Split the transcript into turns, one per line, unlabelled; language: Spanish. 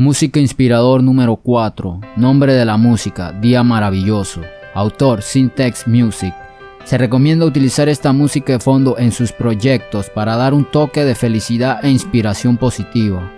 Música inspirador número 4. Nombre de la música, Día Maravilloso. Autor, Syntax Music. Se recomienda utilizar esta música de fondo en sus proyectos para dar un toque de felicidad e inspiración positiva.